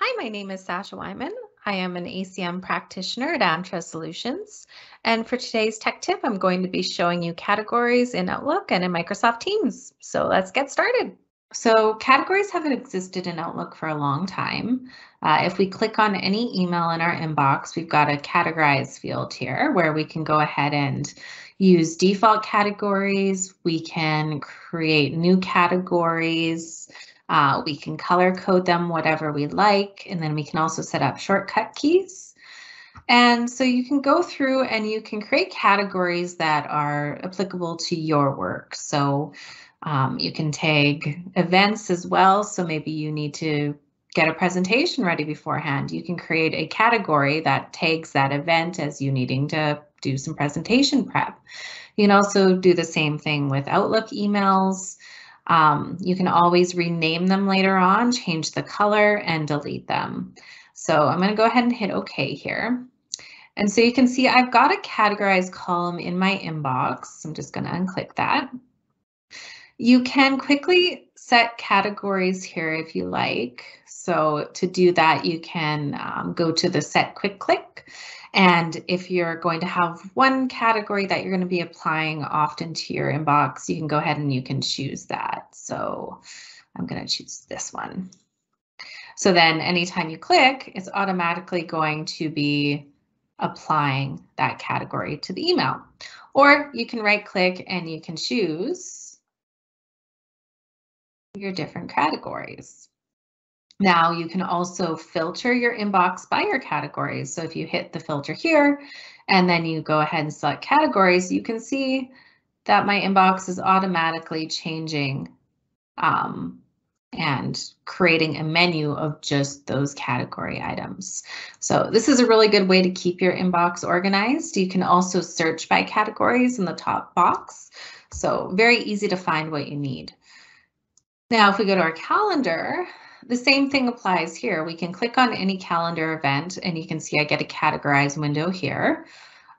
Hi, my name is Sasha Wyman. I am an ACM practitioner at Amtra Solutions. And for today's tech tip, I'm going to be showing you categories in Outlook and in Microsoft Teams. So let's get started. So categories have existed in Outlook for a long time. Uh, if we click on any email in our inbox, we've got a categorize field here where we can go ahead and use default categories. We can create new categories. Uh, we can color code them whatever we like, and then we can also set up shortcut keys. And so you can go through and you can create categories that are applicable to your work. So um, you can tag events as well. So maybe you need to get a presentation ready beforehand. You can create a category that tags that event as you needing to do some presentation prep. You can also do the same thing with Outlook emails. Um, you can always rename them later on, change the color and delete them. So I'm going to go ahead and hit OK here. And so you can see I've got a categorized column in my inbox. I'm just going to unclick that. You can quickly set categories here if you like. So to do that, you can um, go to the set quick click. And if you're going to have one category that you're going to be applying often to your inbox, you can go ahead and you can choose that. So I'm going to choose this one. So then anytime you click, it's automatically going to be applying that category to the email. Or you can right click and you can choose your different categories. Now you can also filter your inbox by your categories. So if you hit the filter here and then you go ahead and select categories, you can see that my inbox is automatically changing um, and creating a menu of just those category items. So this is a really good way to keep your inbox organized. You can also search by categories in the top box. So very easy to find what you need. Now, if we go to our calendar, the same thing applies here. We can click on any calendar event and you can see I get a categorized window here.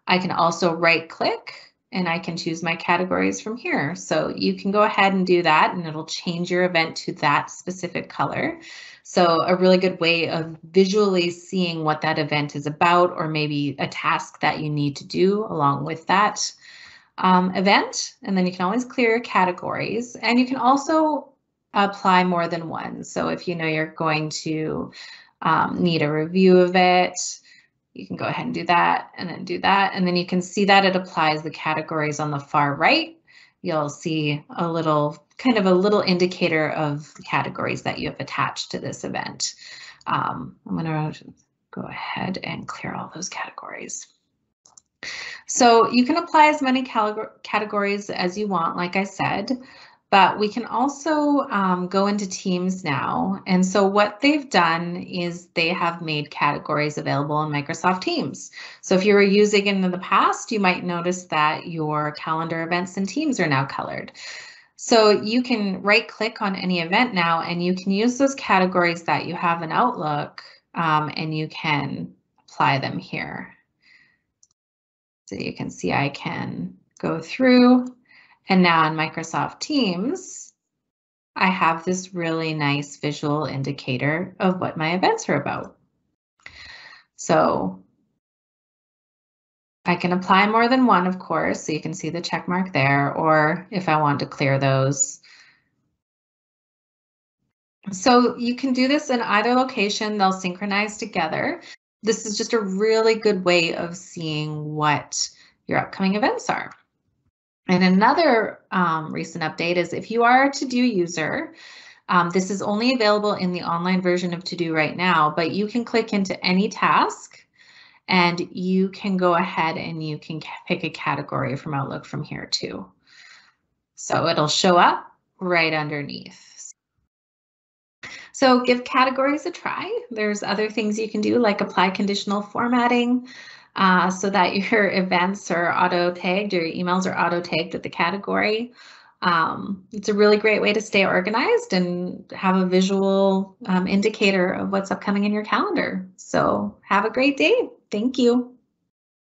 I can also right click and I can choose my categories from here. So you can go ahead and do that and it'll change your event to that specific color. So a really good way of visually seeing what that event is about or maybe a task that you need to do along with that um, event. And then you can always clear categories and you can also apply more than one. So if you know you're going to um, need a review of it, you can go ahead and do that and then do that. And then you can see that it applies the categories on the far right. You'll see a little kind of a little indicator of categories that you have attached to this event. Um, I'm going to go ahead and clear all those categories. So you can apply as many categories as you want, like I said but we can also um, go into Teams now. And so what they've done is they have made categories available in Microsoft Teams. So if you were using it in the past, you might notice that your calendar events in Teams are now colored. So you can right click on any event now and you can use those categories that you have in Outlook um, and you can apply them here. So you can see I can go through and now in Microsoft Teams, I have this really nice visual indicator of what my events are about. So I can apply more than one, of course, so you can see the check mark there, or if I want to clear those. So you can do this in either location, they'll synchronize together. This is just a really good way of seeing what your upcoming events are. And another um, recent update is if you are a to-do user, um, this is only available in the online version of To-Do right now, but you can click into any task and you can go ahead and you can pick a category from Outlook from here too. So it'll show up right underneath. So give categories a try. There's other things you can do like apply conditional formatting, uh, so that your events are auto tagged your emails are auto tagged with the category. Um, it's a really great way to stay organized and have a visual um, indicator of what's upcoming in your calendar. So have a great day. Thank you.